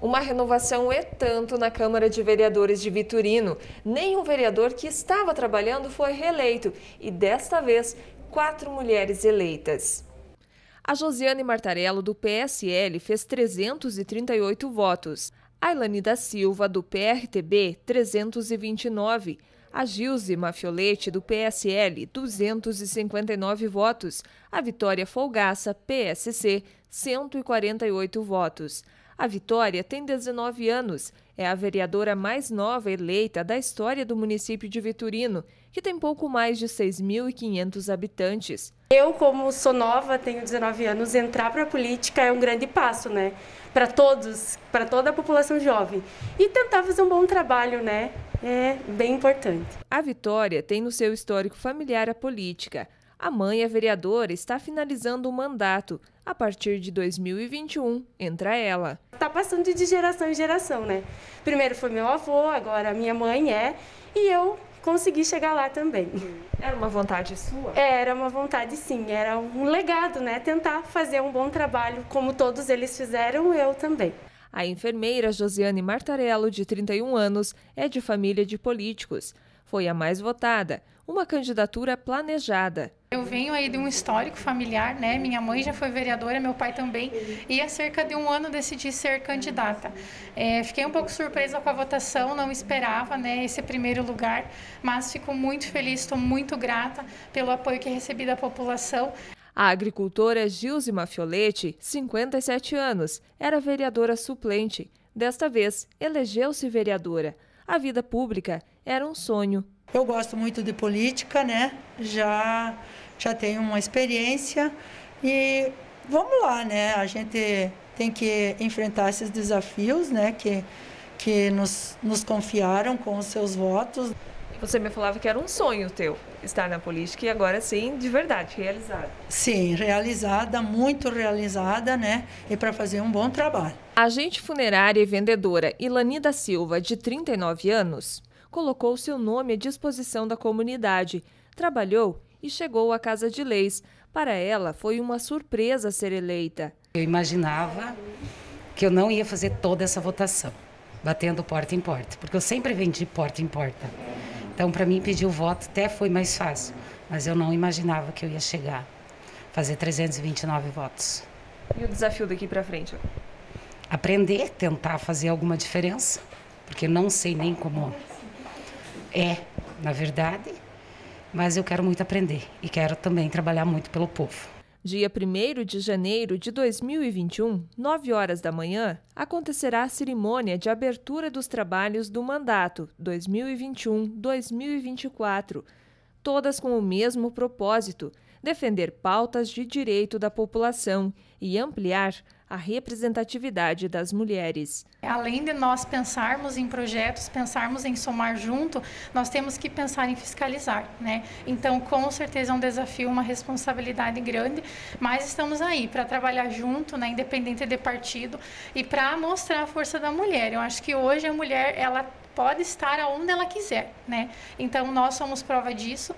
Uma renovação é tanto na Câmara de Vereadores de Vitorino. Nenhum vereador que estava trabalhando foi reeleito e desta vez quatro mulheres eleitas. A Josiane Martarello, do PSL, fez 338 votos. A Ilane da Silva, do PRTB, 329. A Gilze Mafiolete, do PSL, 259 votos. A Vitória Folgaça, PSC, 148 votos. A Vitória tem 19 anos, é a vereadora mais nova eleita da história do município de Vitorino, que tem pouco mais de 6.500 habitantes. Eu, como sou nova, tenho 19 anos, entrar para a política é um grande passo, né? Para todos, para toda a população jovem. E tentar fazer um bom trabalho, né? É bem importante. A Vitória tem no seu histórico familiar a política. A mãe, a vereadora, está finalizando o mandato. A partir de 2021, entra ela. Está passando de geração em geração, né? Primeiro foi meu avô, agora minha mãe é, e eu consegui chegar lá também. Era uma vontade sua? Era uma vontade, sim. Era um legado, né? Tentar fazer um bom trabalho, como todos eles fizeram, eu também. A enfermeira Josiane Martarello, de 31 anos, é de família de políticos. Foi a mais votada, uma candidatura planejada. Eu venho aí de um histórico familiar, né? Minha mãe já foi vereadora, meu pai também, e há cerca de um ano decidi ser candidata. É, fiquei um pouco surpresa com a votação, não esperava, né, esse primeiro lugar, mas fico muito feliz, estou muito grata pelo apoio que recebi da população. A agricultora Gilze Mafiolete, 57 anos, era vereadora suplente. Desta vez, elegeu-se vereadora. A vida pública era um sonho. Eu gosto muito de política, né? Já, já tenho uma experiência e vamos lá, né? A gente tem que enfrentar esses desafios, né? Que, que nos, nos confiaram com os seus votos. Você me falava que era um sonho teu estar na política e agora sim, de verdade, realizada. Sim, realizada, muito realizada, né? E para fazer um bom trabalho. A agente funerária e vendedora Ilani da Silva, de 39 anos, colocou seu nome à disposição da comunidade, trabalhou e chegou à Casa de Leis. Para ela, foi uma surpresa ser eleita. Eu imaginava que eu não ia fazer toda essa votação, batendo porta em porta, porque eu sempre vendi porta em porta. Então, para mim, pedir o voto até foi mais fácil, mas eu não imaginava que eu ia chegar a fazer 329 votos. E o desafio daqui para frente? Aprender, tentar fazer alguma diferença, porque não sei nem como é, na verdade, mas eu quero muito aprender e quero também trabalhar muito pelo povo. Dia 1 de janeiro de 2021, 9 horas da manhã, acontecerá a cerimônia de abertura dos trabalhos do mandato 2021-2024, todas com o mesmo propósito: defender pautas de direito da população e ampliar a representatividade das mulheres. Além de nós pensarmos em projetos, pensarmos em somar junto, nós temos que pensar em fiscalizar, né? Então, com certeza é um desafio, uma responsabilidade grande, mas estamos aí para trabalhar junto, né, independente de partido, e para mostrar a força da mulher. Eu acho que hoje a mulher, ela pode estar aonde ela quiser, né? Então, nós somos prova disso.